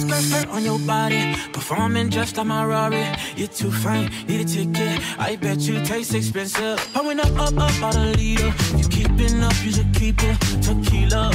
That's perfect on your body? Performing just like my Rari. You're too fine, need a ticket. I bet you taste expensive. Pulling up, up, up, out a leader You keeping up, you should keep it. Tequila.